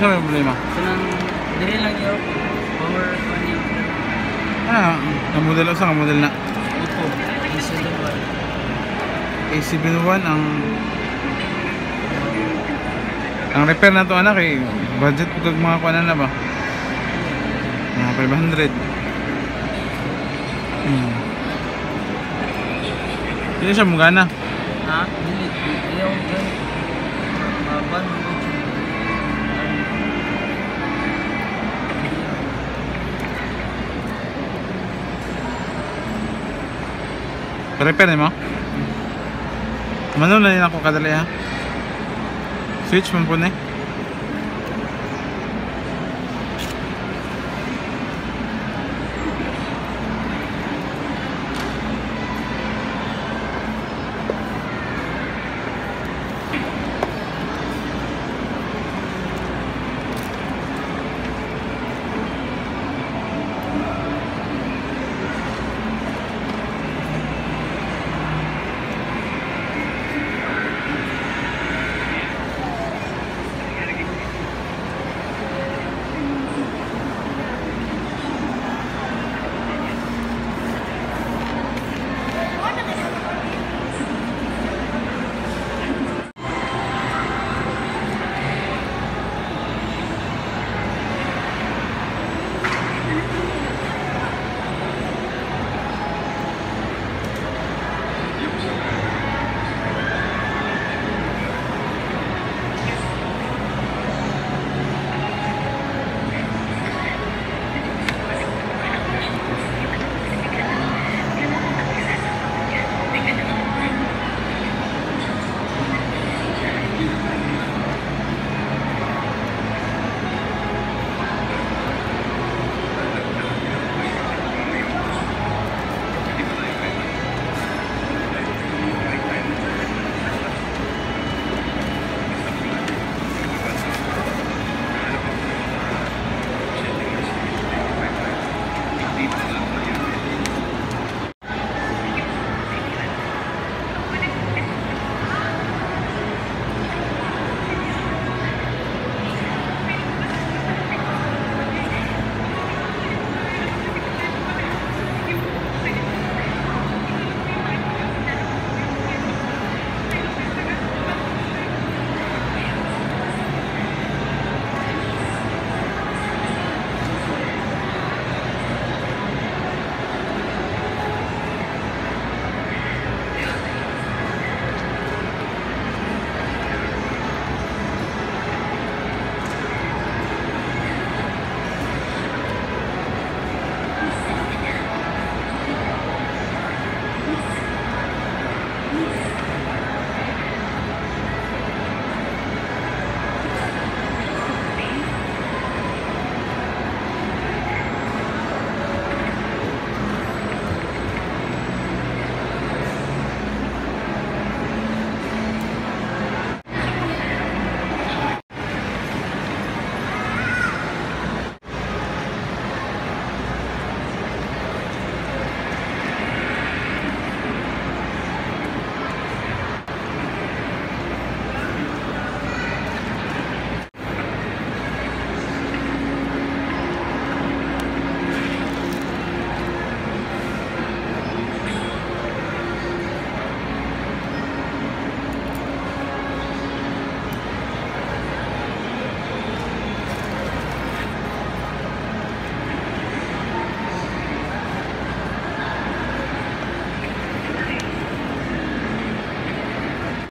Ano may problema? Kanang dili lang yo power on yung Ah, ang model sa ang model na Oppo A71. A71 ang ang repair na to anak eh budget ko mga kuanan na ba mga 500 hmm. hindi siya mugana Ha? Dili. Ayaw ban repair mo? Mano na ako kadali ha? Switch man po na eh